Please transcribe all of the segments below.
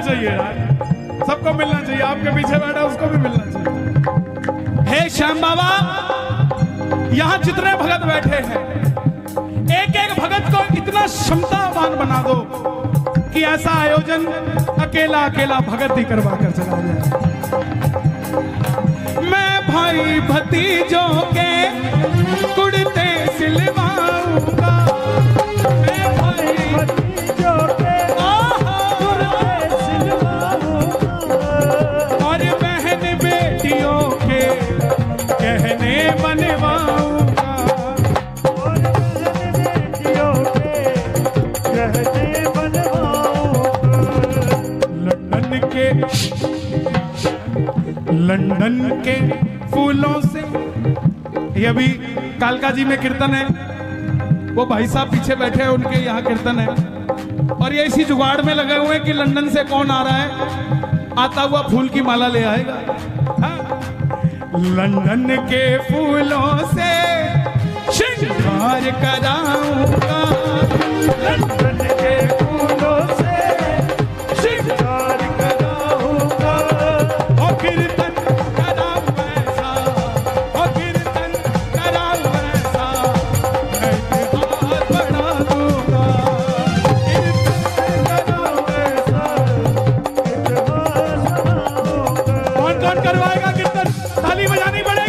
चाहिए यार। सबको मिलना चाहिए। आपके पीछे बैठा, उसको भी मिलना चाहिए। हे श्याम बाबा, यहाँ जितने भगत बैठे हैं एक एक भगत को इतना क्षमतावान बना दो कि ऐसा आयोजन अकेला अकेला भगत ही करवा कर चला जाए। मैं भाई भतीजों के कुड़ते के फूलों से। ये अभी कालका जी में कीर्तन है। वो भाई साहब पीछे बैठे हैं, उनके यहाँ कीर्तन है। और ये इसी जुगाड़ में लगे हुए हैं कि लंदन से कौन आ रहा है। आता हुआ फूल की माला ले आएगा। लंदन के फूलों से श्रृंगार कराऊँगा। लंदन के फूलों से कौन करवाएगा कीर्तन। ताली बजानी पड़ेगी।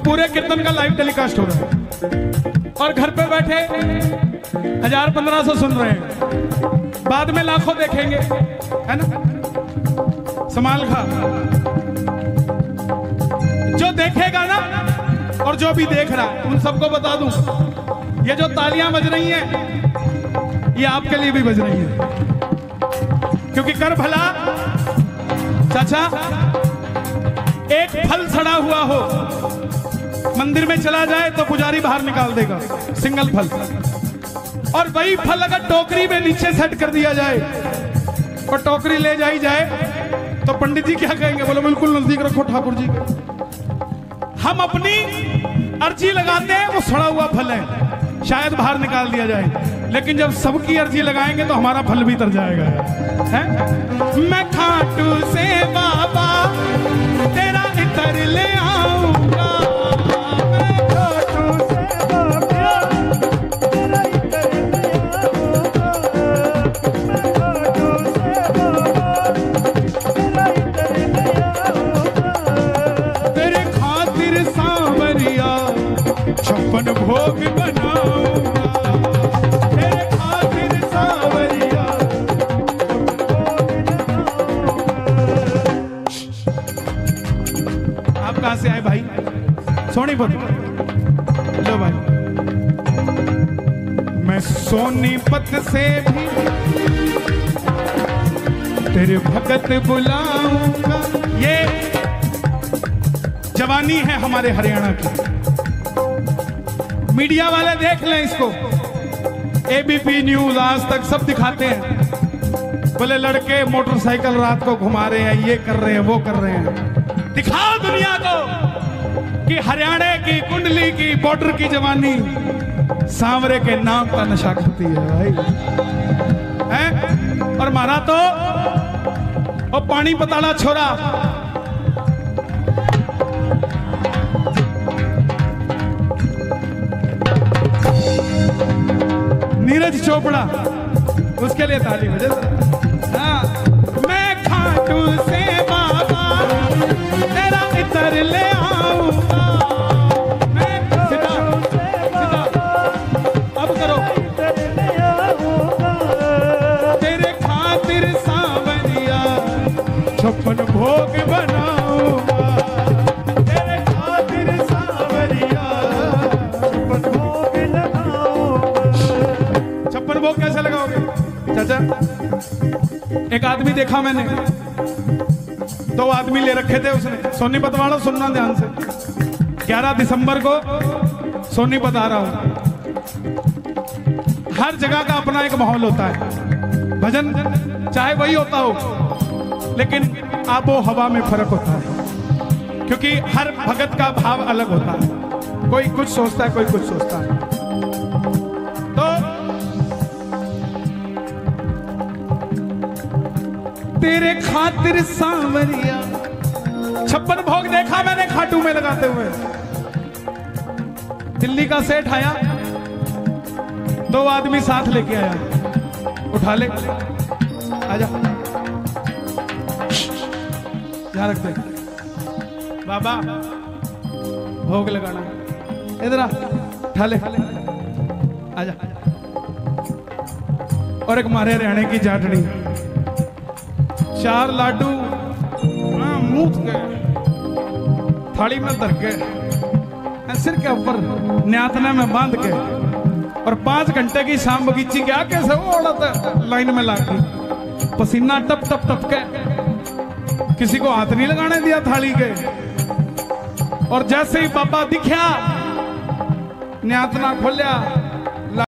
पूरे कीर्तन का लाइव टेलीकास्ट हो रहा है। और घर पे बैठे हज़ार पंद्रह सौ सुन रहे हैं। बाद में लाखों देखेंगे, है ना? संभाल खा। जो देखेगा ना, और जो भी देख रहा है उन सबको बता दूँ, ये जो तालियाँ बज रही हैं, ये आपके लिए भी बज रही हैं। क्योंकि कर भला, चाचा, एक फल सड़ा हुआ हो मंदिर में चला जाए तो पुजारी बाहर निकाल देगा। सिंगल फल। और वही फल अगर टोकरी में नीचे सेट कर दिया जाए और टोकरी ले जाई जाए तो पंडित जी क्या कहेंगे? बोलो, बिल्कुल नज़दीक रखो ठाकुर जी। हम अपनी अर्जी लगाते हैं, वो सड़ा हुआ फल है। शायद बाहर निकाल दिया जाए। लेकिन जब सबकी अर्जी लगाएँगे तो हमारा फल भी तर जाएगा। है? मैं खाटू से बाबा से आए भाई। सोनीपत लो भाई। मैं सोनीपत से भी तेरे भगत बुलाऊँगा। ये जवानी है हमारे हरियाणा की। मीडिया वाले देख लें इसको। एबीपी न्यूज़ आज तक सब दिखाते हैं। बोले, लड़के मोटरसाइकिल रात को घुमा रहे हैं, ये कर रहे हैं, वो कर रहे हैं। दिखाओ दुनिया को कि हरियाणा की, कुंडली की, बॉर्डर की जवानी सांवरे के नाम का नशा करती है भाई। हैं? और मारा तो? और पानी पताड़ा छोरा। नीरज चोपड़ा, उसके लिए ताली बजे आदमी देखा मैंने। दो आदमी ले रखे थे उसने। सोनीपत वाला सुनना ध्यान से। 11 दिसंबर को सोनीपत आ रहा हूँ। हर जगह का अपना एक माहौल होता है। भजन चाहे वही होता हो, लेकिन आबो हवा में फ़र्क होता है। क्योंकि हर भगत का भाव अलग होता है। कोई कुछ सोचता है, कोई कुछ सोचता है। तेरे खातिर सांवरिया। छप्पन भोग देखा मैंने खाटू में लगाते हुए। दिल्ली का सेठ आया। दो आदमी साथ लेके आया। उठा ले। आजा। यहाँ रख दे। बाबा, भोग लगाना। इधर उठा ले। आजा। और एक मारे रहने की जाटनी। चार लाडू। हाँ, मूत गए थाली में धर के सिर के ऊपर न्यातने में बाँध के और पाँच घंटे की शाम बगीची क्या कैसे वो औरत लाइन में लाग गई। पसीना टप टप टप के। किसी को हाथ नहीं लगाने दिया थाली के। और जैसे ही बाबा दिखा न्यातना खोलिया।